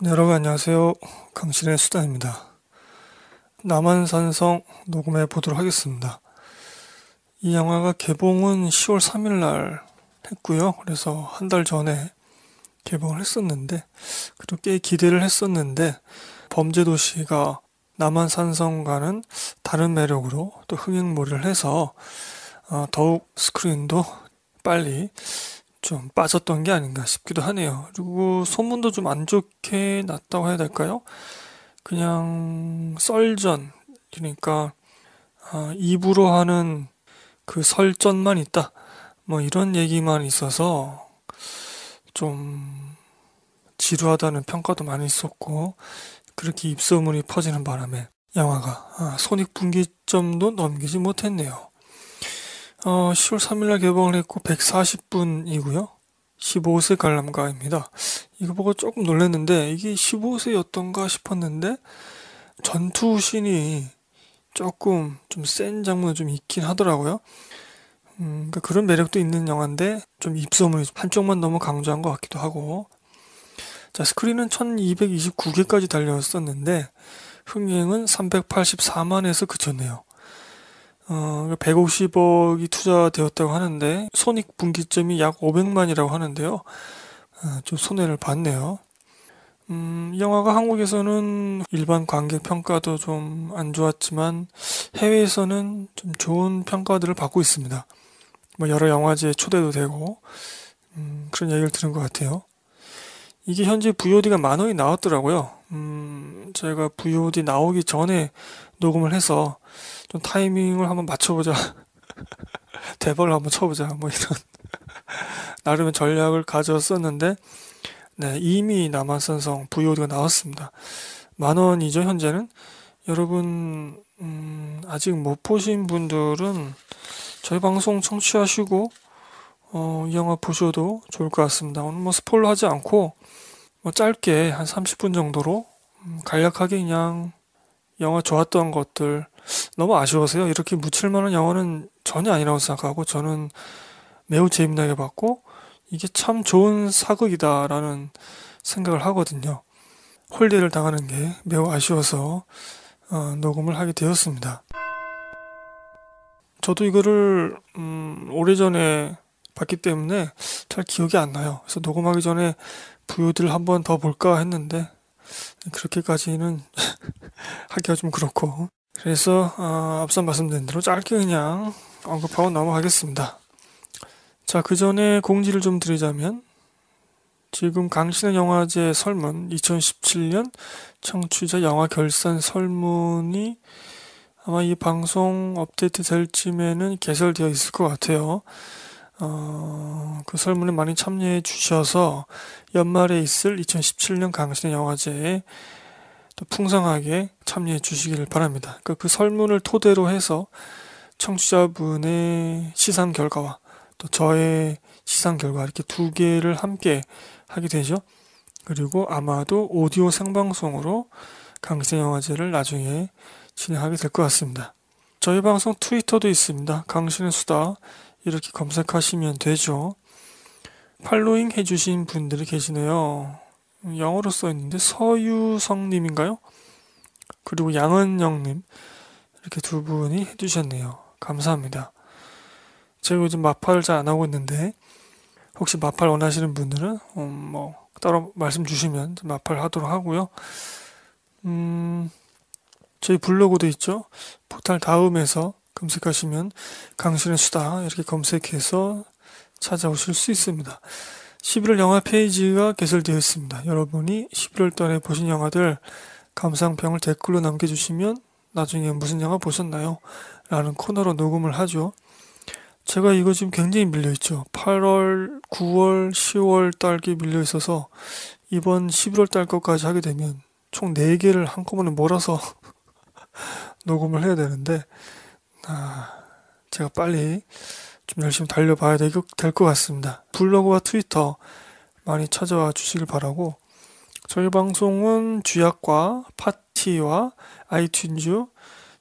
네, 여러분 안녕하세요. 강신의 수단입니다. 남한산성 녹음해 보도록 하겠습니다. 이 영화가 개봉은 10월 3일 날 했고요. 그래서 한 달 전에 개봉을 했었는데 그리고 꽤 기대를 했었는데 범죄도시가 남한산성과는 다른 매력으로 또 흥행몰이를 해서 어, 더욱 스크린도 빨리 좀 빠졌던 게 아닌가 싶기도 하네요. 그리고 소문도 좀 안 좋게 났다고 해야 될까요? 그냥 썰전, 그러니까 아, 입으로 하는 그 설전만 있다. 뭐 이런 얘기만 있어서 좀 지루하다는 평가도 많이 있었고 그렇게 입소문이 퍼지는 바람에 영화가 아, 손익분기점도 넘기지 못했네요. 어, 10월 3일날 개봉을 했고 140분이고요. 15세 관람가입니다. 이거 보고 조금 놀랐는데 이게 15세였던가 싶었는데 전투 씬이 조금 좀 센 장면이 좀 있긴 하더라고요. 음, 그러니까 그런 매력도 있는 영화인데 좀 입소문이 한쪽만 너무 강조한 것 같기도 하고 자 스크린은 1229개까지 달렸었는데 흥행은 384만에서 그쳤네요. 어, 150억이 투자되었다고 하는데 손익 분기점이 약 500만이라고 하는데요. 어, 좀 손해를 봤네요. 음, 이 영화가 한국에서는 일반 관객 평가도 좀 안 좋았지만 해외에서는 좀 좋은 평가들을 받고 있습니다. 뭐 여러 영화제에 초대도 되고 음, 그런 얘기를 들은 것 같아요. 이게 현재 VOD가 만 원이 나왔더라고요. 음, 제가 VOD 나오기 전에 녹음을 해서 좀 타이밍을 한번 맞춰보자. 대벌을 한번 쳐보자. 뭐 이런 나름의 전략을 가졌었는데 네, 이미 남한산성 VOD가 나왔습니다. 만 원이죠 현재는. 여러분 음, 아직 못 보신 분들은 저희 방송 청취하시고 어, 이 영화 보셔도 좋을 것 같습니다. 오늘 뭐 스포를 하지 않고 뭐 짧게 한 30분 정도로 음, 간략하게 그냥 영화 좋았던 것들 너무 아쉬워서요. 이렇게 묻힐 만한 영화는 전혀 아니라고 생각하고 저는 매우 재밌나게 봤고 이게 참 좋은 사극이다라는 생각을 하거든요. 홀대를 당하는 게 매우 아쉬워서 어, 녹음을 하게 되었습니다. 저도 이거를 음, 오래전에 봤기 때문에 잘 기억이 안 나요. 그래서 녹음하기 전에 VOD를 한번 더 볼까 했는데 그렇게까지는 하기가 좀 그렇고 그래서 어, 앞서 말씀드린 대로 짧게 그냥 언급하고 넘어가겠습니다. 자, 그 전에 공지를 좀 드리자면 지금 강신의 영화제 설문 2017년 청취자 영화 결산 설문이 아마 이 방송 업데이트 될 쯤에는 개설되어 있을 것 같아요. 어, 그 설문에 많이 참여해 주셔서 연말에 있을 2017년 강신의 영화제에 또 풍성하게 참여해 주시기를 바랍니다. 그러니까 그 설문을 토대로 해서 청취자분의 시상 결과와 또 저의 시상 결과 이렇게 두 개를 함께 하게 되죠. 그리고 아마도 오디오 생방송으로 강신 영화제를 나중에 진행하게 될 것 같습니다. 저희 방송 트위터도 있습니다. 강신의 수다 이렇게 검색하시면 되죠. 팔로잉 해주신 분들이 계시네요. 영어로 써있는데 서유성님인가요? 그리고 양은영님 이렇게 두 분이 해주셨네요. 감사합니다. 제가 요즘 마팔 잘 안 하고 있는데 혹시 마팔 원하시는 분들은 음, 뭐 따로 말씀 주시면 마팔 하도록 하고요. 음, 저희 블로그도 있죠. 포탈 다음에서 검색하시면 강신의 수다 이렇게 검색해서 찾아오실 수 있습니다. 11월 영화 페이지가 개설되어 있습니다. 여러분이 11월 달에 보신 영화들 감상평을 댓글로 남겨주시면 나중에 무슨 영화 보셨나요? 라는 코너로 녹음을 하죠. 제가 이거 지금 굉장히 밀려있죠. 8월, 9월, 10월 달기 밀려있어서 이번 11월 달 것까지 하게 되면 총 4개를 한꺼번에 몰아서 녹음을 해야 되는데 아, 제가 빨리 좀 열심히 달려봐야 될 것 같습니다. 블로그와 트위터 많이 찾아와 주시길 바라고 저희 방송은 쥐약과 파티와 아이튠즈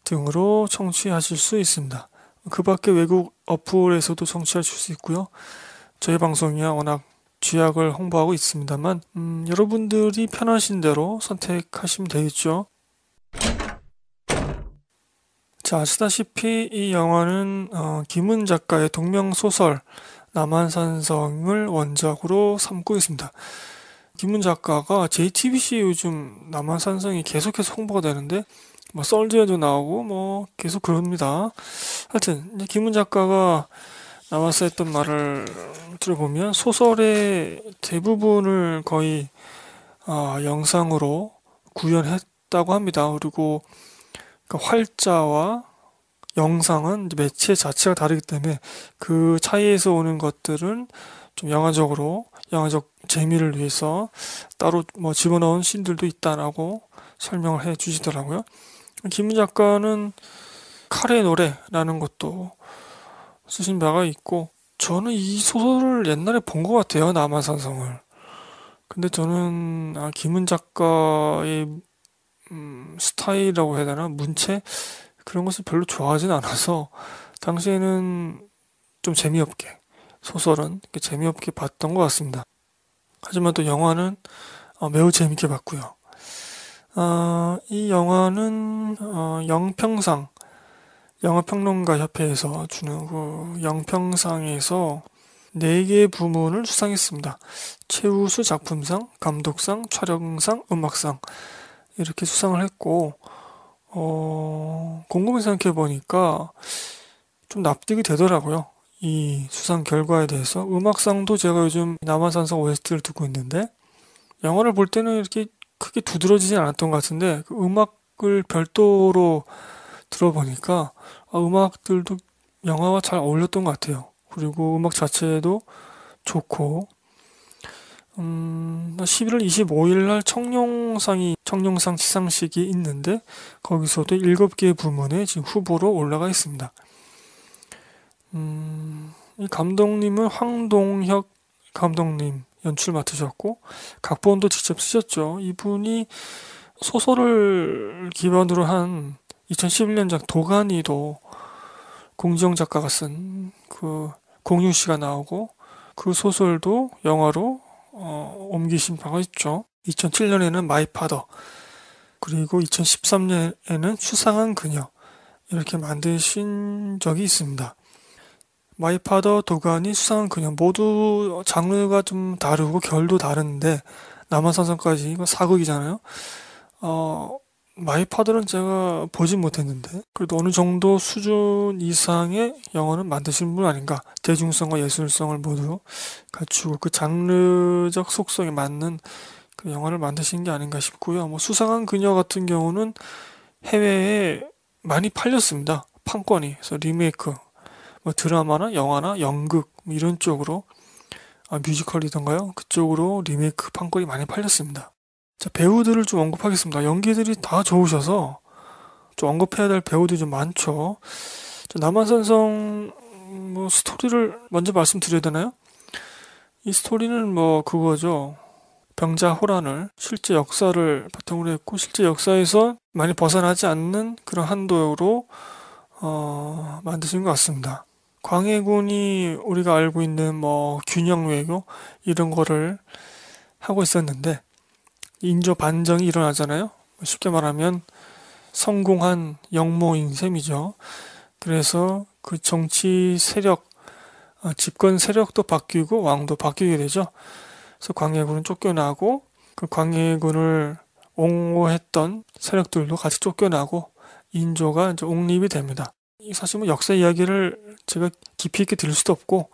등으로 청취하실 수 있습니다. 그 밖에 외국 어플에서도 청취하실 수 있고요. 저희 방송이야 워낙 쥐약을 홍보하고 있습니다만 음, 여러분들이 편하신 대로 선택하시면 되겠죠. 자, 아시다시피 이 영화는 어, 김은 작가의 동명 소설 남한산성을 원작으로 삼고 있습니다. 김은 작가가 JTBC 요즘 남한산성이 계속해서 홍보가 되는데 뭐 썰즈에도 나오고 뭐 계속 그럽니다. 하여튼 김은 작가가 나와서 했던 말을 들어보면 소설의 대부분을 거의 어, 영상으로 구현했다고 합니다. 그리고 그 활자와 영상은 매체 자체가 다르기 때문에 그 차이에서 오는 것들은 좀 영화적으로 영화적 재미를 위해서 따로 뭐 집어넣은 씬들도 있다라고 설명을 해 주시더라고요. 김 작가는 칼의 노래라는 것도 쓰신 바가 있고 저는 이 소설을 옛날에 본 것 같아요 남한산성을 근데 저는 아, 김은 작가의 음, 스타일이라고 해야 되나 문체 그런 것을 별로 좋아하진 않아서 당시에는 좀 재미없게 소설은 재미없게 봤던 것 같습니다. 하지만 또 영화는 어, 매우 재밌게 봤고요. 어, 이 영화는 어, 영평상 영화평론가 협회에서 주는 그 영평상에서 4개의 부문을 수상했습니다. 최우수 작품상, 감독상, 촬영상, 음악상 이렇게 수상을 했고 어, 곰곰이 생각해 보니까 좀 납득이 되더라고요. 이 수상 결과에 대해서 음악상도 제가 요즘 남한산성 OST를 듣고 있는데 영화를 볼 때는 이렇게 크게 두드러지진 않았던 것 같은데 그 음악을 별도로 들어보니까 아, 음악들도 영화와 잘 어울렸던 것 같아요. 그리고 음악 자체도 좋고 음, 11월 25일 날 청룡상이 청룡상 시상식이 있는데 거기서도 7개 부문에 지금 후보로 올라가 있습니다. 음, 이 감독님은 황동혁 감독님 연출 맡으셨고 각본도 직접 쓰셨죠. 이분이 소설을 기반으로 한 2011년작 도가니도 공지영 작가가 쓴 그 공유 씨가 나오고 그 소설도 영화로 어, 옮기신 바가 있죠. 2007년에는 마이파더 그리고 2013년에는 수상한 그녀 이렇게 만드신 적이 있습니다. 마이파더, 도가니, 수상한 그녀 모두 장르가 좀 다르고 결도 다른데 남한산성까지 이거 사극이잖아요. 어, 마이파더는 제가 보진 못했는데 그래도 어느 정도 수준 이상의 영화는 만드신 분 아닌가. 대중성과 예술성을 모두 갖추고 그 장르적 속성에 맞는 그 영화를 만드신 게 아닌가 싶고요. 뭐 수상한 그녀 같은 경우는 해외에 많이 팔렸습니다. 판권이. 그래서 리메이크 뭐 드라마나 영화나 연극 뭐 이런 쪽으로 아, 뮤지컬이던가요? 그쪽으로 리메이크 판권이 많이 팔렸습니다 자, 배우들을 좀 언급하겠습니다. 연기들이 다 좋으셔서 좀 언급해야 될 배우들이 좀 많죠. 자, 남한산성 뭐 스토리를 먼저 말씀드려야 되나요? 이 스토리는 뭐 그거죠. 병자 호란을 실제 역사를 바탕으로 했고 실제 역사에서 많이 벗어나지 않는 그런 한도로 어, 만드신 것 같습니다. 광해군이 우리가 알고 있는 뭐 균형 외교 이런 거를 하고 있었는데 인조 반정이 일어나잖아요. 쉽게 말하면 성공한 영모인 셈이죠. 그래서 그 정치 세력, 어, 집권 세력도 바뀌고 왕도 바뀌게 되죠. 그래서 광해군은 쫓겨나고 그 광해군을 옹호했던 세력들도 같이 쫓겨나고 인조가 이제 옹립이 됩니다. 사실 뭐 역사 이야기를 제가 깊이 있게 들을 수도 없고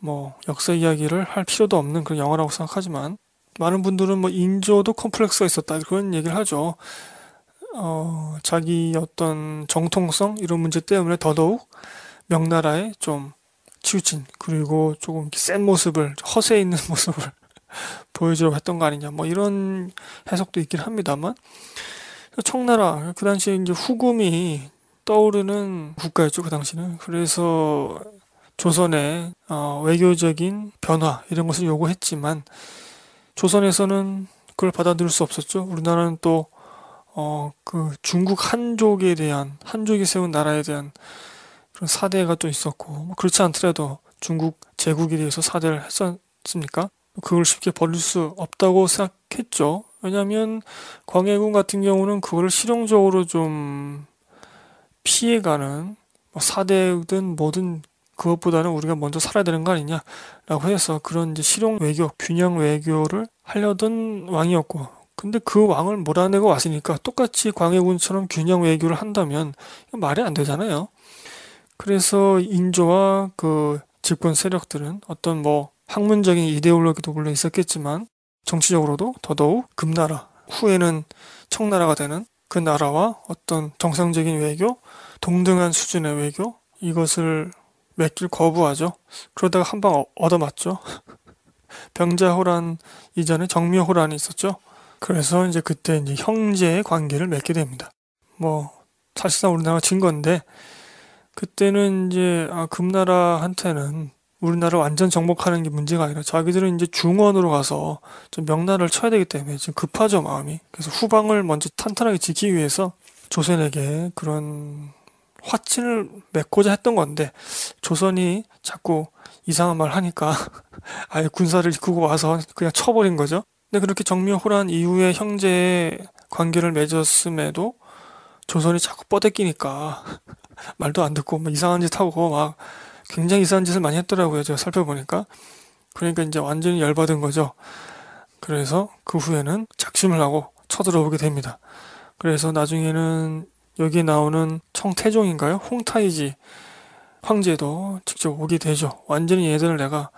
뭐 역사 이야기를 할 필요도 없는 그런 영화라고 생각하지만 많은 분들은 뭐 인조도 컴플렉스가 있었다 그런 얘기를 하죠. 어, 자기 어떤 정통성 이런 문제 때문에 더더욱 명나라에 좀 치우친 그리고 조금 센 모습을 허세 있는 모습을 보여주려고 했던 거 아니냐. 뭐 이런 해석도 있긴 합니다만. 청나라 그 당시에 이제 후금이 떠오르는 국가였죠 그 당시는. 그래서 조선의 어, 외교적인 변화 이런 것을 요구했지만 조선에서는 그걸 받아들일 수 없었죠. 우리나라는 또, 어, 그 중국 한족에 대한, 한족이 세운 나라에 대한 그런 사대가 또 있었고, 뭐 그렇지 않더라도 중국 제국에 대해서 사대를 했었습니까? 그걸 쉽게 버릴 수 없다고 생각했죠. 왜냐하면 광해군 같은 경우는 그걸 실용적으로 좀 피해가는 뭐 사대든 뭐든 그것보다는 우리가 먼저 살아야 되는 거 아니냐라고 해서 그런 이제 실용 외교, 균형 외교를 하려던 왕이었고 근데 그 왕을 몰아내고 왔으니까 똑같이 광해군처럼 균형 외교를 한다면 말이 안 되잖아요. 그래서 인조와 그 집권 세력들은 어떤 뭐 학문적인 이데올로기도 물론 있었겠지만 정치적으로도 더더욱 금나라 후에는 청나라가 되는 그 나라와 어떤 정상적인 외교 동등한 수준의 외교 이것을 맺길 거부하죠. 그러다가 한 방 얻어맞죠. 병자호란 이전에 정묘호란이 있었죠. 그래서 이제 그때 이제 형제의 관계를 맺게 됩니다. 뭐 사실상 우리나라가 진 건데 그때는 이제 아, 금나라한테는 우리나라 완전 정복하는 게 문제가 아니라 자기들은 이제 중원으로 가서 좀 명나라를 쳐야 되기 때문에 지금 급하죠 마음이. 그래서 후방을 먼저 탄탄하게 지키기 위해서 조선에게 그런 화친을 맺고자 했던 건데 조선이 자꾸 이상한 말 하니까 아예 군사를 이끌고 와서 그냥 쳐버린 거죠. 근데 그렇게 정묘호란 이후에 형제의 관계를 맺었음에도 조선이 자꾸 뻗대끼니까 말도 안 듣고 막 이상한 짓 하고 막 굉장히 이상한 짓을 많이 했더라고요. 제가 살펴보니까. 그러니까 이제 완전히 열받은 거죠. 그래서 그 후에는 작심을 하고 쳐들어오게 됩니다. 그래서 나중에는 여기 나오는 청태종인가요? 홍타이지 황제도 직접 오게 되죠. 완전히 얘들을 내가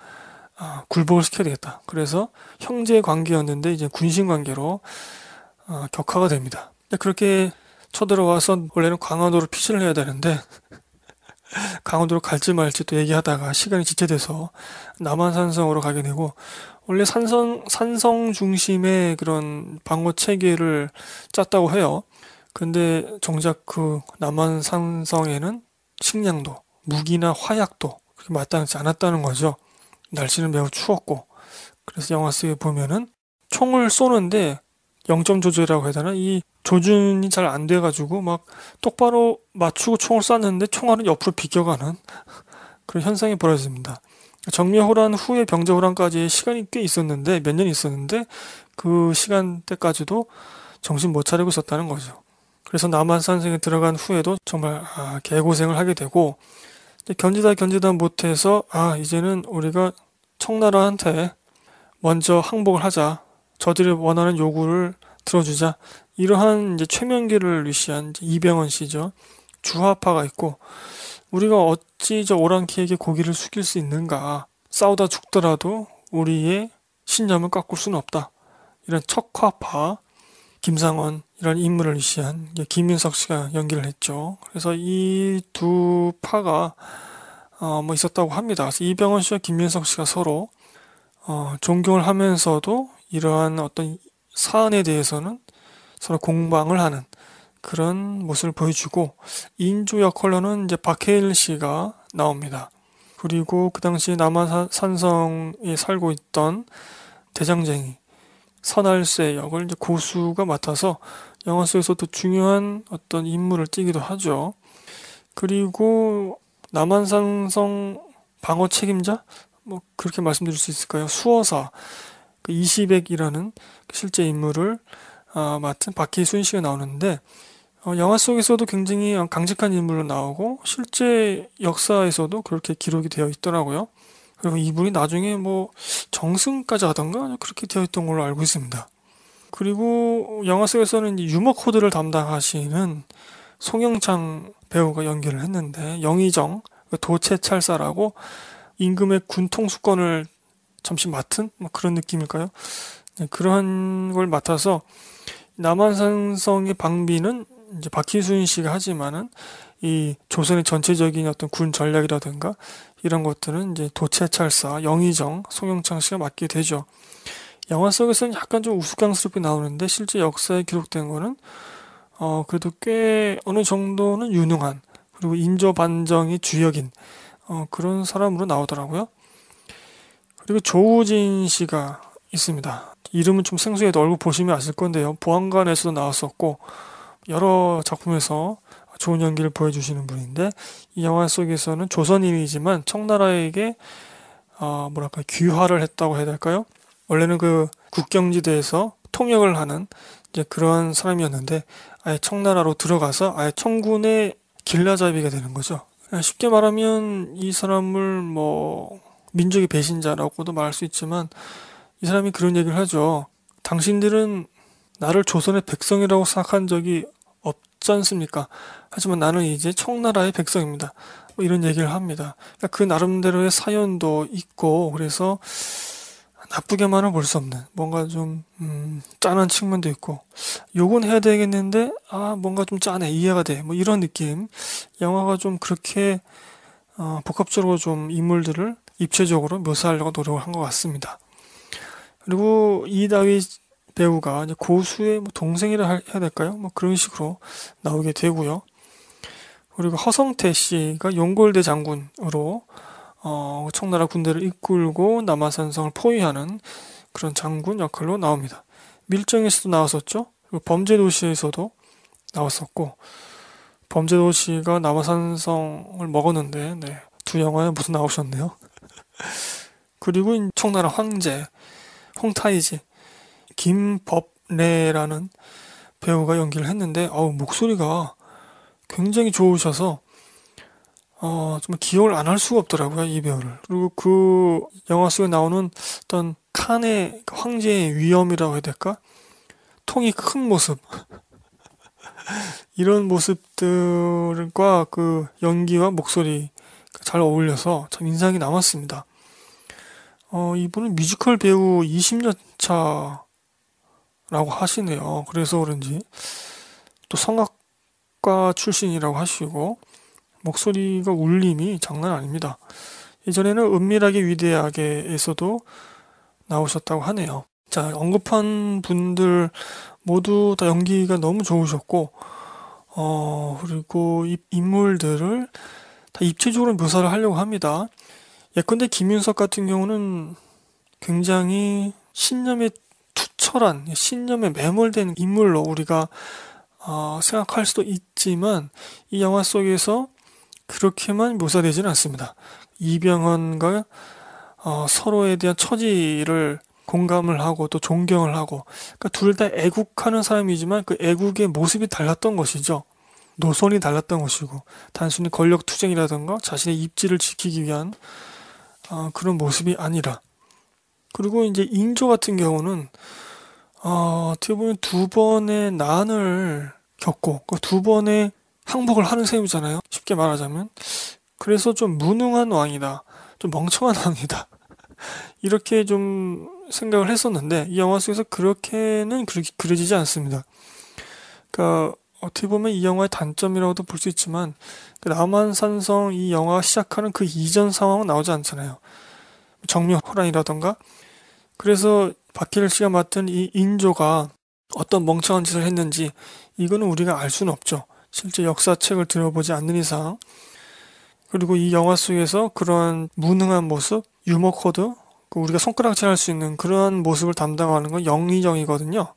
아, 굴복을 시켜야 되겠다. 그래서 형제 관계였는데 이제 군신 관계로 아, 격화가 됩니다. 그렇게 쳐들어와서 원래는 강화도로 피신을 해야 되는데 강원도로 갈지 말지 또 얘기하다가 시간이 지체돼서 남한산성으로 가게 되고 원래 산성 산성 중심의 그런 방어 체계를 짰다고 해요. 근데 정작 그 남한 산성에는 식량도 무기나 화약도 그렇게 마땅치 않았다는 거죠. 날씨는 매우 추웠고 그래서 영화 속에 보면은 총을 쏘는데 0점 조절이라고 해야 되나? 이 조준이 잘 안 돼가지고 막 똑바로 맞추고 총을 쐈는데 총알은 옆으로 비껴가는 그런 현상이 벌어집니다. 정묘호란 후에 병자호란까지 시간이 꽤 있었는데 몇 년 있었는데 그 시간대까지도 정신 못 차리고 있었다는 거죠. 그래서 남한산성에 들어간 후에도 정말 아, 개고생을 하게 되고 견디다 견디다 못해서 아 이제는 우리가 청나라한테 먼저 항복을 하자. 저들이 원하는 요구를 들어주자. 이러한 이제 최명기를 위시한 이병헌 씨죠. 주화파가 있고 우리가 어찌 저 오랑캐에게 고기를 숙일 수 있는가. 싸우다 죽더라도 우리의 신념을 깎을 수는 없다. 이런 척화파 김상원 이런 인물을 위시한 김윤석 씨가 연기를 했죠. 그래서 이 두 파가 어, 뭐 있었다고 합니다. 그래서 이병헌 씨와 김윤석 씨가 서로 어, 존경을 하면서도 이러한 어떤 사안에 대해서는 서로 공방을 하는 그런 모습을 보여주고 인조 역할로는 이제 박해일 씨가 나옵니다. 그리고 그 당시 남한 산성에 살고 있던 대장쟁이 선할세 역을 이제 고수가 맡아서 영화 속에서도 중요한 어떤 인물을 띠기도 하죠. 그리고 남한산성 방어 책임자 뭐 그렇게 말씀드릴 수 있을까요? 수어사 그 이시백이라는 그 실제 인물을 어, 맡은 박희순 씨가 나오는데 어, 영화 속에서도 굉장히 강직한 인물로 나오고 실제 역사에서도 그렇게 기록이 되어 있더라고요. 그리고 이분이 나중에 뭐 정승까지 하던가 그렇게 되어 있던 걸로 알고 있습니다. 그리고 영화 속에서는 유머 코드를 담당하시는 송영창 배우가 연기를 했는데 영의정 그 도채찰사라고 임금의 군 통수권을 잠시 맡은 뭐 그런 느낌일까요? 네, 그러한 걸 맡아서 남한산성의 방비는 이제 박희순 씨가 하지만은 이 조선의 전체적인 어떤 군 전략이라든가 이런 것들은 이제 도채찰사, 영의정, 송영창 씨가 맡게 되죠. 영화 속에서는 약간 좀 우스꽝스럽게 나오는데 실제 역사에 기록된 거는 어 그래도 꽤 어느 정도는 유능한 그리고 인조 반정의 주역인 어 그런 사람으로 나오더라고요. 그리고 조우진 씨가 있습니다. 이름은 좀 생소해도 얼굴 보시면 아실 건데요. 보안관에서도 나왔었고 여러 작품에서 좋은 연기를 보여주시는 분인데 이 영화 속에서는 조선인이지만 청나라에게 어, 뭐랄까 귀화를 했다고 해야 될까요? 원래는 그 국경지대에서 통역을 하는 이제 그런 사람이었는데 아예 청나라로 들어가서 아예 청군의 길라잡이가 되는 거죠. 쉽게 말하면 이 사람을 뭐 민족의 배신자라고도 말할 수 있지만 이 사람이 그런 얘기를 하죠. 당신들은 나를 조선의 백성이라고 생각한 적이 없지 않습니까? 하지만 나는 이제 청나라의 백성입니다. 뭐 이런 얘기를 합니다. 그러니까 그 나름대로의 사연도 있고 그래서 나쁘게만은 볼 수 없는 뭔가 좀 음, 짠한 측면도 있고 요건 해야 되겠는데 아 뭔가 좀 짠해 이해가 돼 뭐 이런 느낌 영화가 좀 그렇게 어, 복합적으로 좀 인물들을 입체적으로 묘사하려고 노력을 한 것 같습니다. 그리고 이다위 배우가 고수의 뭐 동생이라 해야 될까요? 뭐 그런 식으로 나오게 되고요. 그리고 허성태 씨가 용골대 장군으로 어, 청나라 군대를 이끌고 남아산성을 포위하는 그런 장군 역할로 나옵니다. 밀정에서도 나왔었죠. 그리고 범죄도시에서도 나왔었고 범죄도시가 남아산성을 먹었는데 네, 두 영화에 무슨 나오셨네요. 그리고 청나라 황제 홍타이지 김법래라는 배우가 연기를 했는데 어우 목소리가 굉장히 좋으셔서 어, 정말 기억을 안 할 수가 없더라고요, 이 배우를. 그리고 그 영화 속에 나오는 어떤 칸의 그 황제의 위엄이라고 해야 될까? 통이 큰 모습. 이런 모습들과 그 연기와 목소리 잘 어울려서 참 인상이 남았습니다. 어, 이분은 뮤지컬 배우 20년 차 라고 하시네요. 그래서 그런지 또 성악과 출신이라고 하시고 목소리가 울림이 장난 아닙니다. 예전에는 은밀하게 위대하게에서도 나오셨다고 하네요. 자, 언급한 분들 모두 다 연기가 너무 좋으셨고, 어, 그리고 이 인물들을 다 입체적으로 묘사를 하려고 합니다. 예컨대 김윤석 같은 경우는 굉장히 신념에 투철한, 신념에 매몰된 인물로 우리가 어, 생각할 수도 있지만 이 영화 속에서 그렇게만 묘사되지는 않습니다. 이병헌과 어, 서로에 대한 처지를 공감을 하고 또 존경을 하고 그러니까 둘 다 애국하는 사람이지만 그 애국의 모습이 달랐던 것이죠. 노선이 달랐던 것이고 단순히 권력 투쟁이라든가 자신의 입지를 지키기 위한 어, 그런 모습이 아니라 그리고 이제 인조 같은 경우는 어, 어떻게 보면 두 번의 난을 겪고 그 두 번의 항복을 하는 셈이잖아요. 쉽게 말하자면. 그래서 좀 무능한 왕이다. 좀 멍청한 왕이다. 이렇게 좀 생각을 했었는데 이 영화 속에서 그렇게는 그려지지 않습니다. 그러니까 어떻게 보면 이 영화의 단점이라고도 볼 수 있지만 그 남한산성 이 영화가 시작하는 그 이전 상황은 나오지 않잖아요. 정묘 호란이라던가 그래서 박해일 씨가 맡은 이 인조가 어떤 멍청한 짓을 했는지 이거는 우리가 알 수는 없죠. 실제 역사책을 들어보지 않는 이상 그리고 이 영화 속에서 그런 무능한 모습, 유머 코드, 그 우리가 손가락질 할 수 있는 그러한 모습을 담당하는 건 영의정이거든요.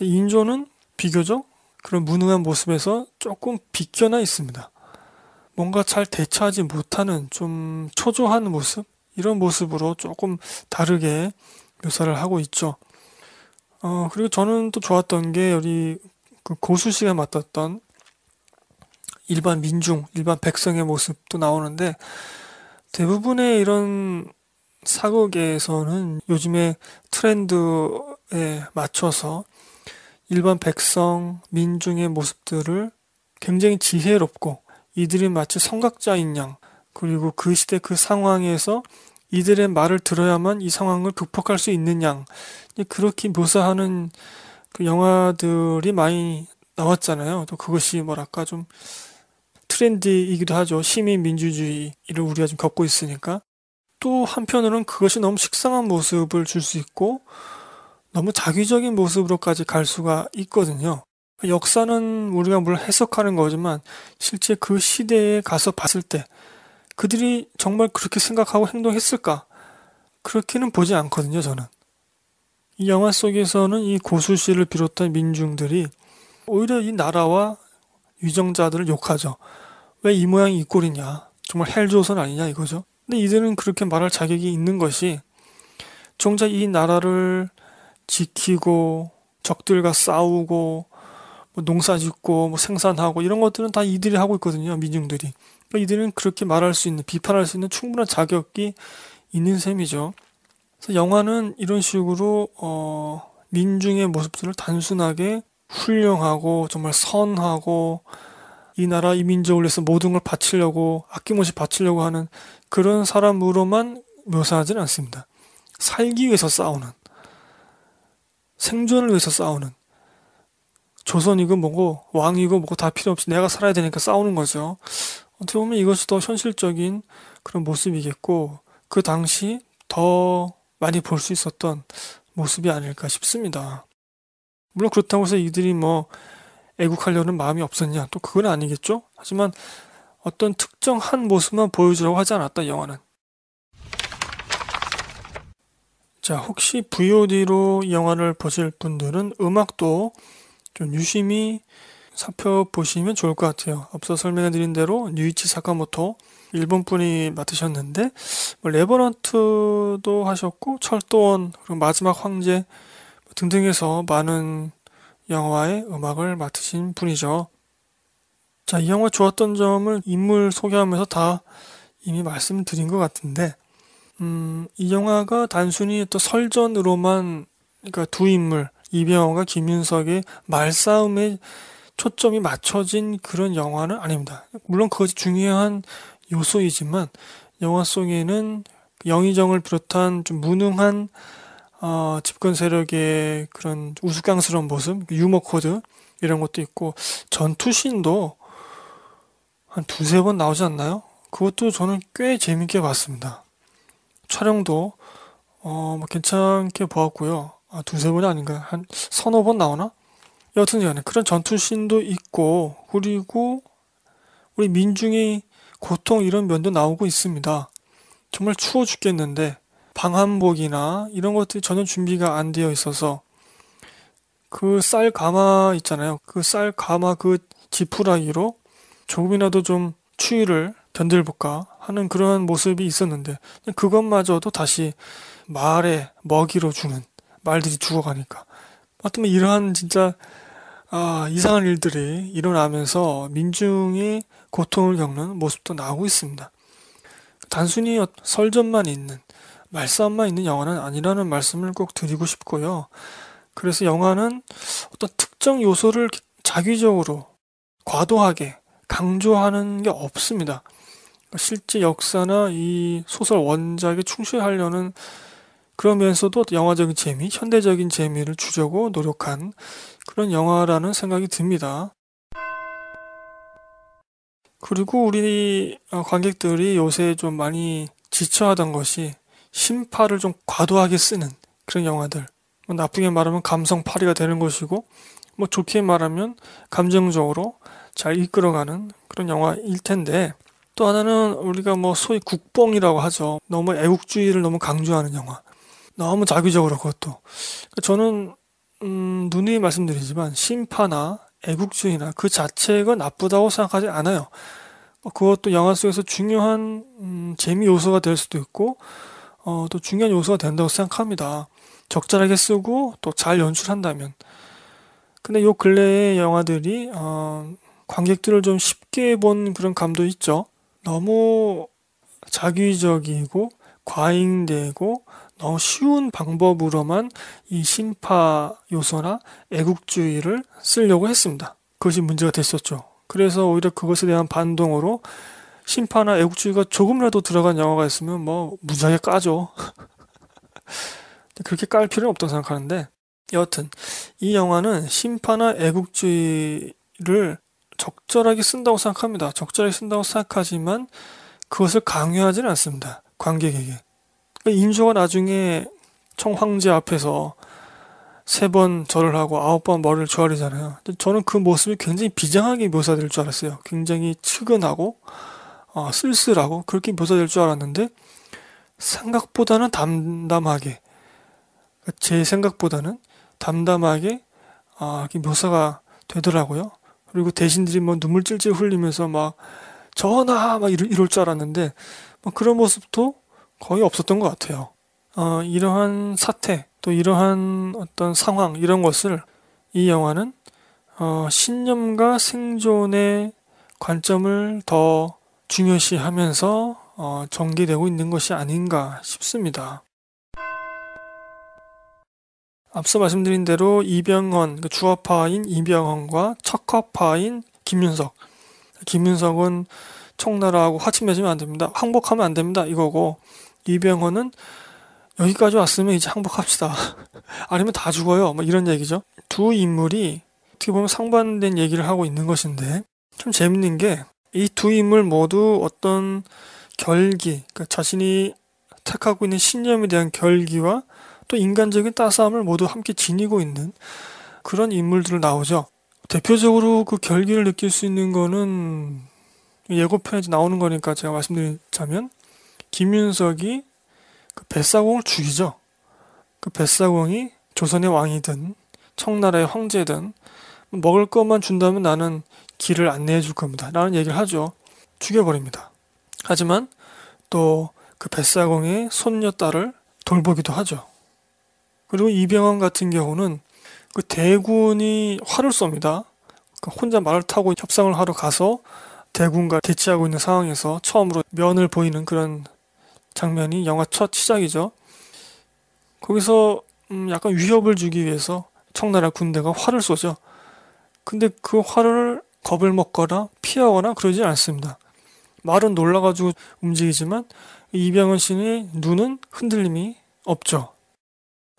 인조는 비교적 그런 무능한 모습에서 조금 비껴나 있습니다. 뭔가 잘 대처하지 못하는 좀 초조한 모습? 이런 모습으로 조금 다르게 묘사를 하고 있죠. 어, 그리고 저는 또 좋았던 게 우리 그 고수 씨가 맡았던 일반 민중, 일반 백성의 모습도 나오는데 대부분의 이런 사극에서는 요즘에 트렌드에 맞춰서 일반 백성, 민중의 모습들을 굉장히 지혜롭고 이들이 마치 성각자인 양 그리고 그 시대 그 상황에서 이들의 말을 들어야만 이 상황을 극복할 수 있는 양 그렇게 묘사하는 그 영화들이 많이 나왔잖아요. 또 그것이 뭐랄까 좀 트렌드이기도 하죠. 시민 민주주의를 우리가 좀 겪고 있으니까. 또 한편으로는 그것이 너무 식상한 모습을 줄 수 있고 너무 자기적인 모습으로까지 갈 수가 있거든요. 역사는 우리가 물론 해석하는 거지만 실제 그 시대에 가서 봤을 때 그들이 정말 그렇게 생각하고 행동했을까? 그렇게는 보지 않거든요, 저는. 이 영화 속에서는 이 고수 씨를 비롯한 민중들이 오히려 이 나라와 위정자들을 욕하죠. 왜 이 모양이 이 꼴이냐. 정말 헬조선 아니냐 이거죠. 근데 이들은 그렇게 말할 자격이 있는 것이 정작 이 나라를 지키고 적들과 싸우고 뭐 농사 짓고 뭐 생산하고 이런 것들은 다 이들이 하고 있거든요. 민중들이. 그러니까 이들은 그렇게 말할 수 있는 비판할 수 있는 충분한 자격이 있는 셈이죠. 그래서 영화는 이런 식으로 어 민중의 모습들을 단순하게 훌륭하고 정말 선하고 이 나라 이 민족을 위해서 모든 걸 바치려고 아낌없이 바치려고 하는 그런 사람으로만 묘사하지는 않습니다. 살기 위해서 싸우는 생존을 위해서 싸우는 조선이고 뭐고 왕이고 뭐고 다 필요 없이 내가 살아야 되니까 싸우는 거죠. 어떻게 보면 이것이 더 현실적인 그런 모습이겠고 그 당시 더 많이 볼 수 있었던 모습이 아닐까 싶습니다. 물론 그렇다고 해서 이들이 뭐 애국하려는 마음이 없었냐 또 그건 아니겠죠. 하지만 어떤 특정한 모습만 보여주려고 하지 않았다 영화는. 자, 혹시 VOD로 이 영화를 보실 분들은 음악도 좀 유심히 살펴보시면 좋을 것 같아요. 앞서 설명해 드린 대로 뉴이치 사카모토 일본 분이 맡으셨는데 뭐 레버넌트도 하셨고 철도원 그리고 마지막 황제 등등해서 많은 영화의 음악을 맡으신 분이죠. 자, 이 영화 좋았던 점을 인물 소개하면서 다 이미 말씀드린 것 같은데 음, 이 영화가 단순히 또 설전으로만 그러니까 두 인물 이병헌과 김윤석의 말싸움에 초점이 맞춰진 그런 영화는 아닙니다. 물론 그것이 중요한 요소이지만 영화 속에는 영의정을 비롯한 좀 무능한 어, 집권 세력의 그런 우스꽝스러운 모습, 유머 코드 이런 것도 있고 전투신도 한 두세 번 나오지 않나요? 그것도 저는 꽤 재밌게 봤습니다. 촬영도 어, 뭐 괜찮게 보았고요. 아, 두세 번이 아닌가? 한 서너 번 나오나? 여튼 간에 그런 전투신도 있고 그리고 우리 민중의 고통 이런 면도 나오고 있습니다. 정말 추워 죽겠는데 방한복이나 이런 것들이 전혀 준비가 안 되어 있어서 그 쌀 가마 있잖아요. 그 쌀 가마 그 지푸라기로 조금이라도 좀 추위를 견딜볼까 하는 그런 모습이 있었는데 그것마저도 다시 말에 먹이로 주는 말들이 죽어가니까 어쩌면 이러한 진짜 아, 이상한 일들이 일어나면서 민중이 고통을 겪는 모습도 나오고 있습니다. 단순히 설전만 있는 말싸움만 있는 영화는 아니라는 말씀을 꼭 드리고 싶고요. 그래서 영화는 어떤 특정 요소를 자기적으로 과도하게 강조하는 게 없습니다. 실제 역사나 이 소설 원작에 충실하려는 그러면서도 영화적인 재미, 현대적인 재미를 주려고 노력한 그런 영화라는 생각이 듭니다. 그리고 우리 어, 관객들이 요새 좀 많이 지쳐하던 것이 심파를 좀 과도하게 쓰는 그런 영화들. 뭐 나쁘게 말하면 감성파리가 되는 것이고, 뭐 좋게 말하면 감정적으로 잘 이끌어가는 그런 영화일 텐데, 또 하나는 우리가 뭐 소위 국뽕이라고 하죠. 너무 애국주의를 너무 강조하는 영화. 너무 자기적으로 그것도. 그러니까 저는 음, 누누이 말씀드리지만 심파나 애국주의나 그 자체가 나쁘다고 생각하지 않아요. 뭐 그것도 영화 속에서 중요한 음, 재미 요소가 될 수도 있고 어, 또 중요한 요소가 된다고 생각합니다. 적절하게 쓰고 또 잘 연출한다면. 근데 요 근래의 영화들이 어, 관객들을 좀 쉽게 본 그런 감도 있죠. 너무 자기적이고 과잉되고 너무 쉬운 방법으로만 이 심파 요소나 애국주의를 쓰려고 했습니다. 그것이 문제가 됐었죠. 그래서 오히려 그것에 대한 반동으로 심파나 애국주의가 조금이라도 들어간 영화가 있으면 뭐 무지하게 까죠. 그렇게 깔 필요는 없다고 생각하는데 여하튼 이 영화는 심파나 애국주의를 적절하게 쓴다고 생각합니다. 적절하게 쓴다고 생각하지만 그것을 강요하지는 않습니다. 관객에게. 인조가 나중에 청황제 앞에서 세 번 절을 하고 아홉 번 머리를 조아리잖아요. 저는 그 모습이 굉장히 비장하게 묘사될 줄 알았어요. 굉장히 측은하고 어, 쓸쓸하고 그렇게 묘사될 줄 알았는데 생각보다는 담담하게 제 생각보다는 담담하게 아, 묘사가 되더라고요. 그리고 대신들이 뭐 눈물 찔찔 흘리면서 막 전하 막 이럴, 이럴 줄 알았는데 뭐 그런 모습도 거의 없었던 것 같아요. 어, 이러한 사태 또 이러한 어떤 상황 이런 것을 이 영화는 어, 신념과 생존의 관점을 더 중요시하면서 어, 전개되고 있는 것이 아닌가 싶습니다. 앞서 말씀드린 대로 이병헌, 그 주어파인 이병헌과 척화파인 김윤석. 김윤석은 청나라하고 화친 맺으면 안 됩니다. 항복하면 안 됩니다. 이거고 이병헌은 여기까지 왔으면 이제 항복합시다. 아니면 다 죽어요. 뭐 이런 얘기죠. 두 인물이 어떻게 보면 상반된 얘기를 하고 있는 것인데 좀 재밌는 게 이 두 인물 모두 어떤 결기, 그러니까 자신이 택하고 있는 신념에 대한 결기와 또 인간적인 따스함을 모두 함께 지니고 있는 그런 인물들 나오죠. 대표적으로 그 결기를 느낄 수 있는 거는 예고편에 나오는 거니까 제가 말씀드리자면 김윤석이 그 뱃사공을 죽이죠. 그 뱃사공이 조선의 왕이든 청나라의 황제든 먹을 것만 준다면 나는 길을 안내해 줄 겁니다. 라는 얘기를 하죠. 죽여버립니다. 하지만 또 그 뱃사공의 손녀 딸을 돌보기도 하죠. 그리고 이병헌 같은 경우는 그 대군이 활을 쏩니다. 그 혼자 말을 타고 협상을 하러 가서 대군과 대치하고 있는 상황에서 처음으로 면을 보이는 그런 장면이 영화 첫 시작이죠. 거기서 음 약간 위협을 주기 위해서 청나라 군대가 활을 쏘죠. 근데 그 활을 겁을 먹거나 피하거나 그러지 않습니다. 말은 놀라가지고 움직이지만 이병헌 씨의 눈은 흔들림이 없죠.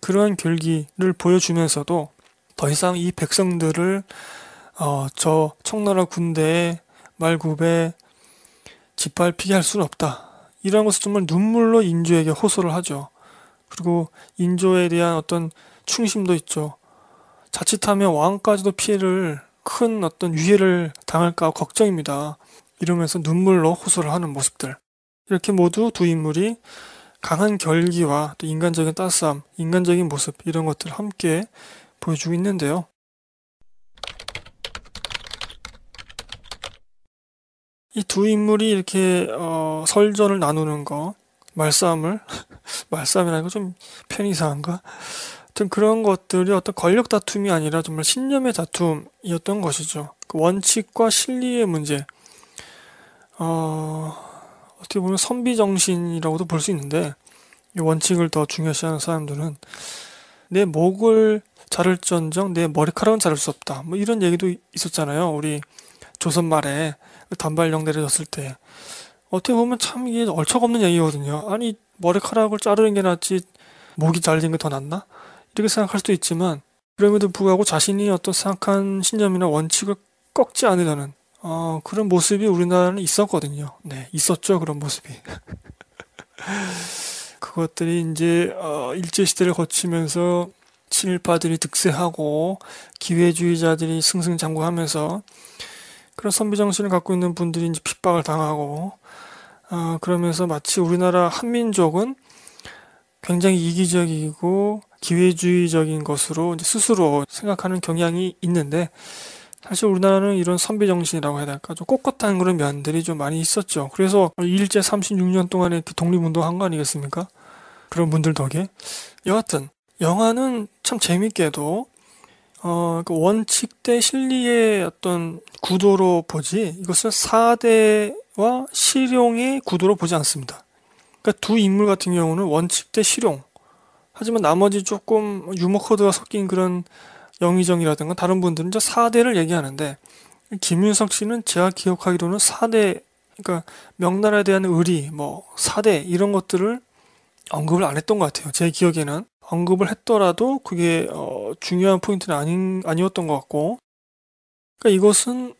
그러한 결기를 보여주면서도 더 이상 이 백성들을 어, 저 청나라 군대의 말굽에 짓밟히게 할 수는 없다. 이런 것을 정말 눈물로 인조에게 호소를 하죠. 그리고 인조에 대한 어떤 충심도 있죠. 자칫하면 왕까지도 피해를 큰 어떤 위해를 당할까 걱정입니다. 이러면서 눈물로 호소를 하는 모습들. 이렇게 모두 두 인물이 강한 결기와 또 인간적인 따스함, 인간적인 모습 이런 것들을 함께 보여주고 있는데요. 이 두 인물이 이렇게 어, 설전을 나누는 거, 말싸움을 말싸움이라는 건좀 편이 이상한가? 하여튼 그런 것들이 어떤 권력 다툼이 아니라 정말 신념의 다툼이었던 것이죠. 그 원칙과 실리의 문제. 어, 어떻게 보면 선비 정신이라고도 볼 수 있는데 이 원칙을 더 중요시하는 사람들은 내 목을 자를전정 내 머리카락은 자를 수 없다. 뭐 이런 얘기도 있었잖아요. 우리 조선 말에 단발령 내려졌을 때 어떻게 보면 참 이게 얼척없는 얘기거든요. 아니 머리카락을 자르는 게 낫지 목이 잘린 게 더 낫나? 이렇게 생각할 수도 있지만 그럼에도 불구하고 자신이 어떤 생각한 신념이나 원칙을 꺾지 않으려는 어, 그런 모습이 우리나라는 있었거든요. 네, 있었죠 그런 모습이. 그것들이 이제 어, 일제 시대를 거치면서 친일파들이 득세하고 기회주의자들이 승승장구하면서 그런 선비 정신을 갖고 있는 분들이 이제 핍박을 당하고 어, 그러면서 마치 우리나라 한민족은 굉장히 이기적이고 기회주의적인 것으로 스스로 생각하는 경향이 있는데 사실 우리나라는 이런 선비 정신이라고 해야 될까 좀 꼿꼿한 그런 면들이 좀 많이 있었죠. 그래서 일제 36년 동안에 독립운동 한 거 아니겠습니까? 그런 분들 덕에 여하튼 영화는 참 재밌게도 어, 그 원칙 대 실리의 어떤 구도로 보지 이것을 사대와 실용의 구도로 보지 않습니다. 그러니까 두 인물 같은 경우는 원칙 대 실용 하지만 나머지 조금 유머 코드가 섞인 그런 영의정이라든가 다른 분들은 이제 4대를 얘기하는데 김윤석 씨는 제가 기억하기로는 4대 그러니까 명나라에 대한 의리 뭐 4대 이런 것들을 언급을 안 했던 것 같아요. 제 기억에는 언급을 했더라도 그게 어, 중요한 포인트는 아닌 아니었던 것 같고 그러니까 이것은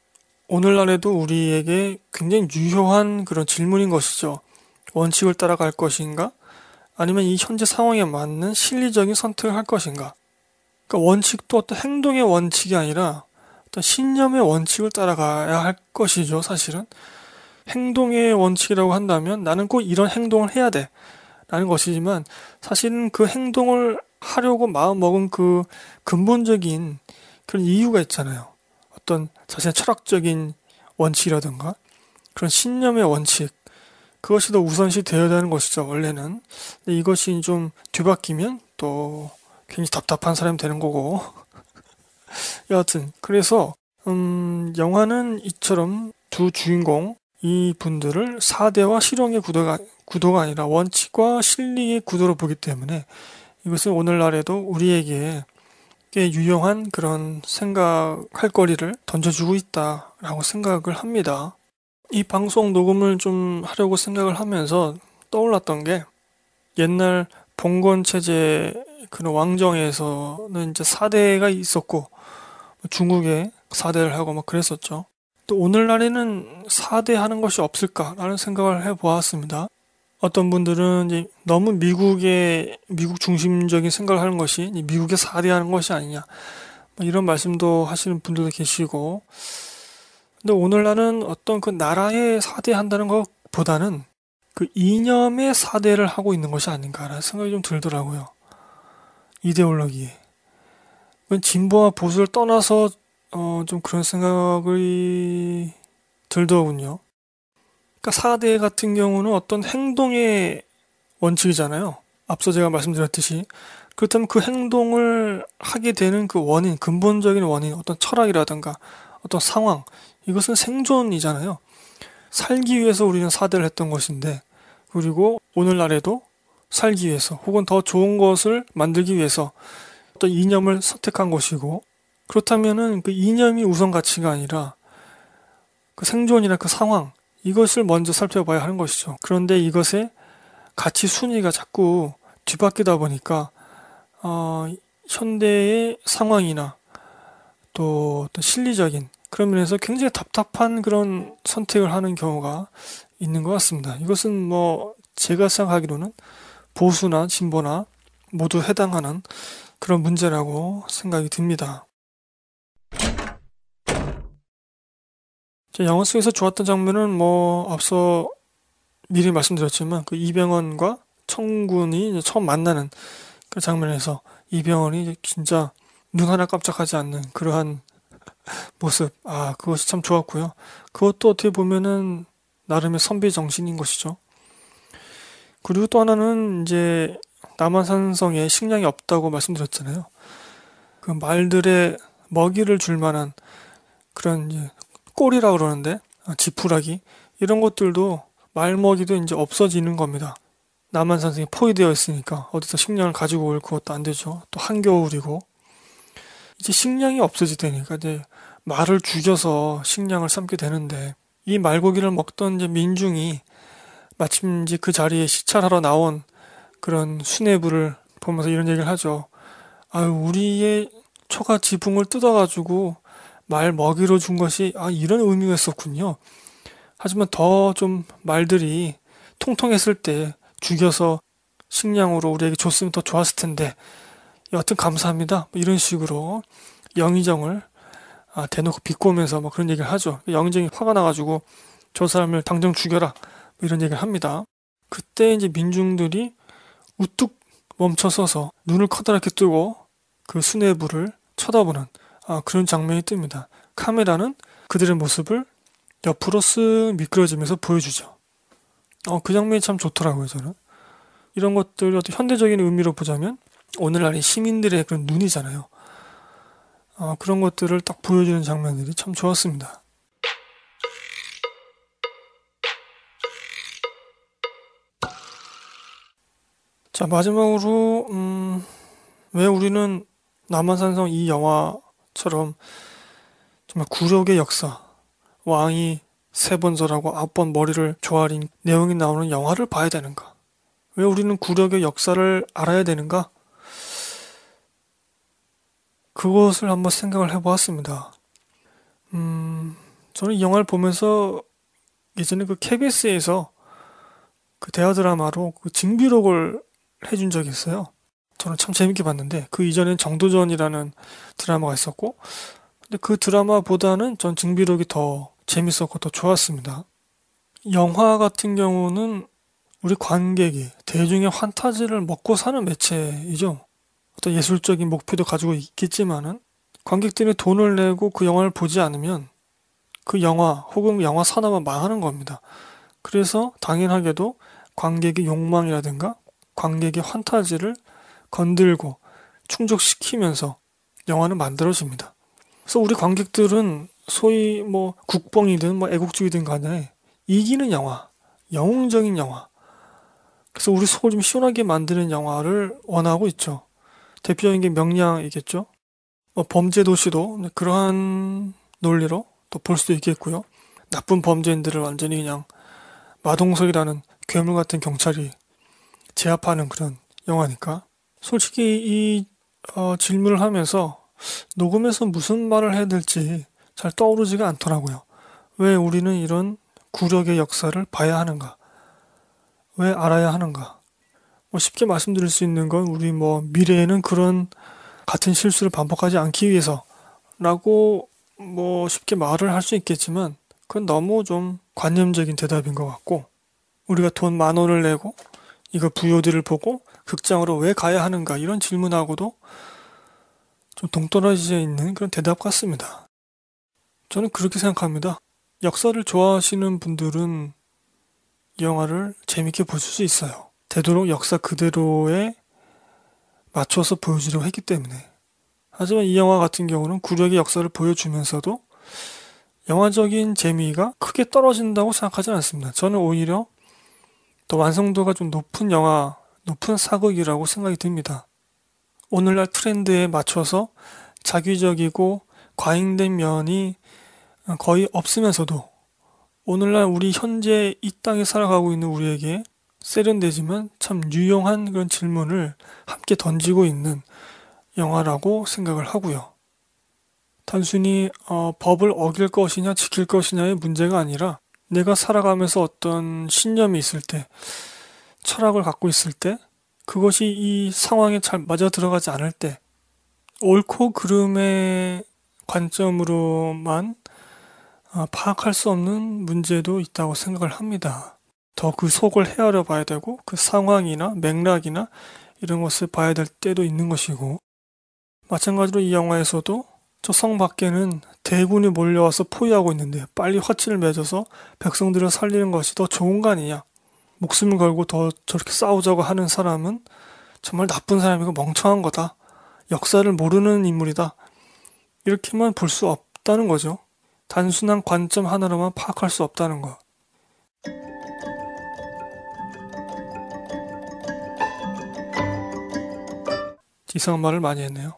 오늘날에도 우리에게 굉장히 유효한 그런 질문인 것이죠. 원칙을 따라갈 것인가? 아니면 이 현재 상황에 맞는 실리적인 선택을 할 것인가? 그러니까 원칙도 어떤 행동의 원칙이 아니라 어떤 신념의 원칙을 따라가야 할 것이죠, 사실은. 행동의 원칙이라고 한다면 나는 꼭 이런 행동을 해야 돼. 라는 것이지만 사실은 그 행동을 하려고 마음먹은 그 근본적인 그런 이유가 있잖아요. 어떤 자신의 철학적인 원칙이라든가 그런 신념의 원칙, 그것이 더 우선시 되어야 되는 것이죠, 원래는. 이것이 좀 뒤바뀌면 또 괜히 답답한 사람이 되는 거고. 여하튼, 그래서, 음, 영화는 이처럼 두 주인공, 이 분들을 사대와 실용의 구도가, 구도가 아니라 원칙과 실리의 구도로 보기 때문에 이것은 오늘날에도 우리에게 꽤 유용한 그런 생각할 거리를 던져주고 있다라고 생각을 합니다. 이 방송 녹음을 좀 하려고 생각을 하면서 떠올랐던 게 옛날 봉건 체제 그런 왕정에서는 이제 사대가 있었고 중국에 사대를 하고 막 그랬었죠. 또 오늘날에는 사대하는 것이 없을까라는 생각을 해보았습니다. 어떤 분들은 너무 미국의 미국 중심적인 생각을 하는 것이 미국에 사대하는 것이 아니냐 뭐 이런 말씀도 하시는 분들도 계시고 근데 오늘날은 어떤 그 나라에 사대한다는 것보다는 그 이념의 사대를 하고 있는 것이 아닌가라는 생각이 좀 들더라고요. 이데올로기에. 진보와 보수를 떠나서 어, 좀 그런 생각이 들더군요. 그러니까 사대 같은 경우는 어떤 행동의 원칙이잖아요. 앞서 제가 말씀드렸듯이 그렇다면 그 행동을 하게 되는 그 원인, 근본적인 원인, 어떤 철학이라든가 어떤 상황, 이것은 생존이잖아요. 살기 위해서 우리는 사대를 했던 것인데, 그리고 오늘날에도 살기 위해서, 혹은 더 좋은 것을 만들기 위해서 어떤 이념을 선택한 것이고, 그렇다면은 그 이념이 우선 가치가 아니라 그 생존이나 그 상황, 이것을 먼저 살펴봐야 하는 것이죠. 그런데 이것의 가치 순위가 자꾸 뒤바뀌다 보니까, 어, 현대의 상황이나 또 어떤 실리적인 그런 면에서 굉장히 답답한 그런 선택을 하는 경우가 있는 것 같습니다. 이것은 뭐 제가 생각하기로는 보수나 진보나 모두 해당하는 그런 문제라고 생각이 듭니다. 영화 속에서 좋았던 장면은 뭐 앞서 미리 말씀드렸지만 그 이병헌과 청군이 처음 만나는 그 장면에서 이병헌이 진짜 눈 하나 깜짝하지 않는 그러한 모습, 아, 그것이 참 좋았고요. 그것도 어떻게 보면은 나름의 선비 정신인 것이죠. 그리고 또 하나는 이제 남한산성에 식량이 없다고 말씀드렸잖아요. 그 말들의 먹이를 줄 만한 그런 이제 꼴이라 그러는데 아, 지푸라기 이런 것들도 말 먹이도 이제 없어지는 겁니다. 남한산성이 포위되어 있으니까 어디서 식량을 가지고 올 그것도 안 되죠. 또 한겨울이고 이제 식량이 없어지다니까 이제 말을 죽여서 식량을 삶게 되는데 이 말고기를 먹던 이제 민중이 마침 이제 그 자리에 시찰하러 나온 그런 수뇌부를 보면서 이런 얘기를 하죠. 아유 우리의 초가 지붕을 뜯어가지고 말 먹이로 준 것이 아 이런 의미가 있었군요. 하지만 더 좀 말들이 통통했을 때 죽여서 식량으로 우리에게 줬으면 더 좋았을 텐데 여하튼 감사합니다. 뭐 이런 식으로 영의정을 아, 대놓고 비꼬면서 뭐 그런 얘기를 하죠. 영의정이 화가 나가지고 저 사람을 당장 죽여라 뭐 이런 얘기를 합니다. 그때 이제 민중들이 우뚝 멈춰서서 눈을 커다랗게 뜨고 그 수뇌부를 쳐다보는 아, 그런 장면이 뜹니다. 카메라는 그들의 모습을 옆으로 쓱 미끄러지면서 보여주죠. 어, 그 장면이 참 좋더라고요, 저는. 이런 것들이 어떤 현대적인 의미로 보자면 오늘날의 시민들의 그런 눈이잖아요. 어, 그런 것들을 딱 보여주는 장면들이 참 좋았습니다. 자, 마지막으로, 음, 왜 우리는 남한산성 이 영화 처럼 정말 굴욕의 역사, 왕이 세 번 절하고 아홉 번 머리를 조아린 내용이 나오는 영화를 봐야 되는가? 왜 우리는 굴욕의 역사를 알아야 되는가? 그것을 한번 생각을 해보았습니다. 음, 저는 이 영화를 보면서 예전에 그 KBS에서 그 대화 드라마로 그 징비록을 해준 적이 있어요. 저는 참 재밌게 봤는데 그 이전엔 정도전이라는 드라마가 있었고 근데 그 드라마보다는 전 징비록이 더 재밌었고 더 좋았습니다. 영화 같은 경우는 우리 관객이 대중의 환타지를 먹고 사는 매체이죠. 어떤 예술적인 목표도 가지고 있겠지만은 관객들이 돈을 내고 그 영화를 보지 않으면 그 영화 혹은 영화 산업은 망하는 겁니다. 그래서 당연하게도 관객의 욕망이라든가 관객의 환타지를 건들고 충족시키면서 영화는 만들어집니다. 그래서 우리 관객들은 소위 뭐 국뽕이든 뭐 애국주의든 간에 이기는 영화, 영웅적인 영화. 그래서 우리 속을 좀 시원하게 만드는 영화를 원하고 있죠. 대표적인 게 명량이겠죠. 뭐 범죄 도시도 그러한 논리로 또 볼 수도 있겠고요. 나쁜 범죄인들을 완전히 그냥 마동석이라는 괴물 같은 경찰이 제압하는 그런 영화니까. 솔직히 이 어, 질문을 하면서 녹음에서 무슨 말을 해야 될지 잘 떠오르지가 않더라고요. 왜 우리는 이런 구력의 역사를 봐야 하는가? 왜 알아야 하는가? 뭐 쉽게 말씀드릴 수 있는 건 우리 뭐 미래에는 그런 같은 실수를 반복하지 않기 위해서라고 뭐 쉽게 말을 할 수 있겠지만 그건 너무 좀 관념적인 대답인 것 같고 우리가 돈 만 원을 내고 이거 VOD를 보고 극장으로 왜 가야 하는가 이런 질문하고도 좀 동떨어져 있는 그런 대답 같습니다. 저는 그렇게 생각합니다. 역사를 좋아하시는 분들은 이 영화를 재밌게 보실 수 있어요. 되도록 역사 그대로에 맞춰서 보여주려고 했기 때문에. 하지만 이 영화 같은 경우는 구력의 역사를 보여주면서도 영화적인 재미가 크게 떨어진다고 생각하지 않습니다. 저는 오히려 더 완성도가 좀 높은 영화, 높은 사극이라고 생각이 듭니다. 오늘날 트렌드에 맞춰서 자기적이고 과잉된 면이 거의 없으면서도 오늘날 우리 현재 이 땅에 살아가고 있는 우리에게 세련되지만 참 유용한 그런 질문을 함께 던지고 있는 영화라고 생각을 하고요. 단순히 어, 법을 어길 것이냐 지킬 것이냐의 문제가 아니라 내가 살아가면서 어떤 신념이 있을 때 철학을 갖고 있을 때 그것이 이 상황에 잘 맞아 들어가지 않을 때 옳고 그름의 관점으로만 어, 파악할 수 없는 문제도 있다고 생각을 합니다. 더 그 속을 헤아려 봐야 되고 그 상황이나 맥락이나 이런 것을 봐야 될 때도 있는 것이고 마찬가지로 이 영화에서도 저 성 밖에는 대군이 몰려와서 포위하고 있는데 빨리 화친을 맺어서 백성들을 살리는 것이 더 좋은 거 아니냐. 목숨을 걸고 더 저렇게 싸우자고 하는 사람은 정말 나쁜 사람이고 멍청한 거다. 역사를 모르는 인물이다. 이렇게만 볼 수 없다는 거죠. 단순한 관점 하나로만 파악할 수 없다는 거. 이상한 말을 많이 했네요.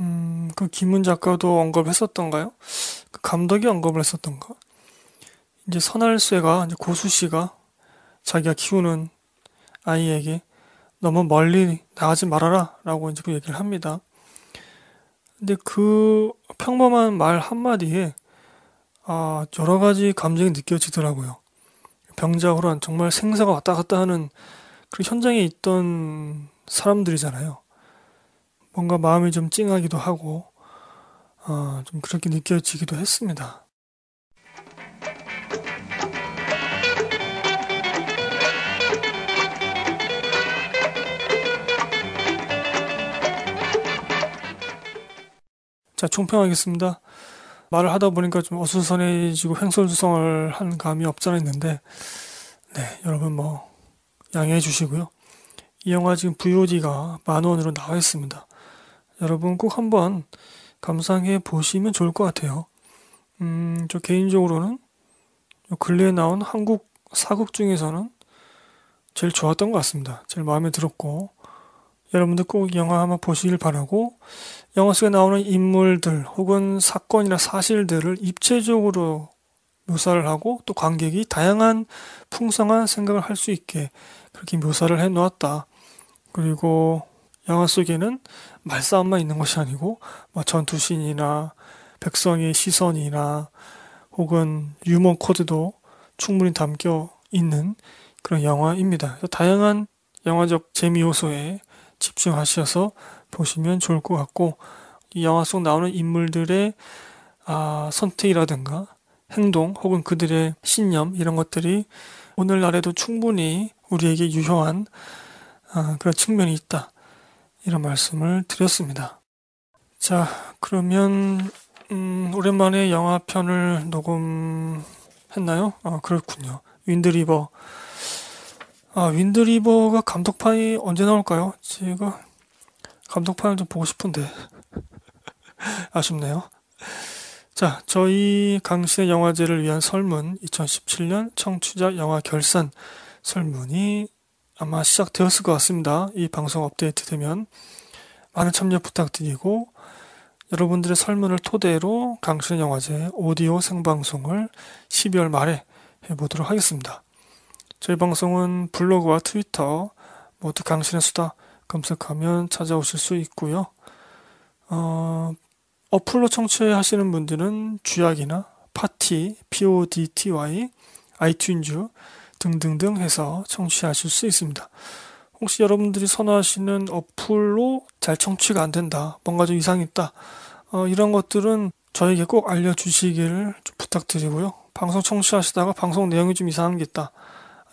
음, 그 김문 작가도 언급했었던가요? 그 감독이 언급을 했었던가? 이제 선할쇠가 이제 고수 씨가 자기가 키우는 아이에게 너무 멀리 나가지 말아라 라고 이제 그 얘기를 합니다. 근데 그 평범한 말 한마디에 아, 여러 가지 감정이 느껴지더라고요. 병자호란 정말 생사가 왔다 갔다 하는 그 현장에 있던 사람들이잖아요. 뭔가 마음이 좀 찡하기도 하고, 어, 좀 그렇게 느껴지기도 했습니다. 자, 총평하겠습니다. 말을 하다 보니까 좀 어수선해지고 횡설수설을 한 감이 없잖아 있는데, 네, 여러분 뭐, 양해해 주시고요. 이 영화 지금 VOD가 만 원으로 나와 있습니다. 여러분 꼭 한번 감상해 보시면 좋을 것 같아요. 음, 저 개인적으로는 근래에 나온 한국 사극 중에서는 제일 좋았던 것 같습니다. 제일 마음에 들었고, 여러분들 꼭 영화 한번 보시길 바라고 영화 속에 나오는 인물들 혹은 사건이나 사실들을 입체적으로 묘사를 하고 또 관객이 다양한 풍성한 생각을 할 수 있게 그렇게 묘사를 해 놓았다. 그리고 영화 속에는 말싸움만 있는 것이 아니고 뭐 전투신이나 백성의 시선이나 혹은 유머 코드도 충분히 담겨 있는 그런 영화입니다. 다양한 영화적 재미 요소에 집중하셔서 보시면 좋을 것 같고 이 영화 속 나오는 인물들의 아, 선택이라든가 행동 혹은 그들의 신념 이런 것들이 오늘날에도 충분히 우리에게 유효한 아, 그런 측면이 있다 이런 말씀을 드렸습니다. 자 그러면 음, 오랜만에 영화편을 녹음했나요? 아 그렇군요. 윈드리버. 아, 윈드리버가 감독판이 언제 나올까요? 제가 감독판을 좀 보고 싶은데. 아쉽네요. 자, 저희 강신의 영화제를 위한 설문 2017년 청취자 영화 결산 설문이 아마 시작되었을 것 같습니다. 이 방송 업데이트 되면 많은 참여 부탁드리고 여러분들의 설문을 토대로 강신의 영화제 오디오 생방송을 12월 말에 해보도록 하겠습니다. 저희 방송은 블로그와 트위터 모두 강씨네 수다 검색하면 찾아오실 수 있고요. 어, 어플로 청취하시는 분들은 쥐약이나 팟티, PODTY, 아이튠즈 등등등 해서 청취하실 수 있습니다. 혹시 여러분들이 선호하시는 어플로 잘 청취가 안 된다, 뭔가 좀 이상이 있다, 어, 이런 것들은 저에게 꼭 알려주시기를 부탁드리고요. 방송 청취하시다가 방송 내용이 좀 이상한 게 있다.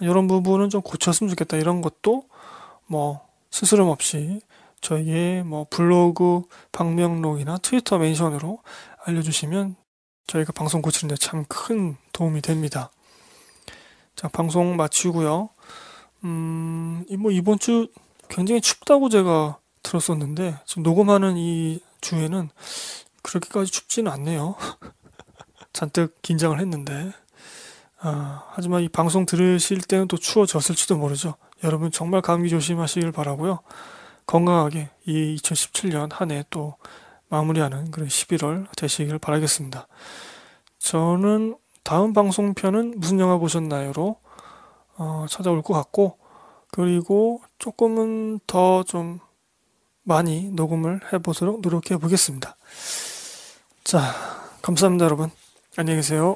이런 부분은 좀 고쳤으면 좋겠다. 이런 것도 뭐 스스럼 없이 저희의 뭐 블로그, 방명록이나 트위터 멘션으로 알려주시면 저희가 방송 고치는데 참 큰 도움이 됩니다. 자, 방송 마치고요. 음, 뭐 이번 주 굉장히 춥다고 제가 들었었는데 지금 녹음하는 이 주에는 그렇게까지 춥지는 않네요. 잔뜩 긴장을 했는데 아, 하지만 이 방송 들으실 때는 또 추워졌을지도 모르죠. 여러분 정말 감기 조심하시길 바라고요. 건강하게 이 2017년 한 해 또 마무리하는 그런 11월 되시길 바라겠습니다. 저는 다음 방송편은 무슨 영화 보셨나요로 어, 찾아올 것 같고 그리고 조금은 더 좀 많이 녹음을 해보도록 노력해 보겠습니다. 자, 감사합니다, 여러분. 안녕히 계세요.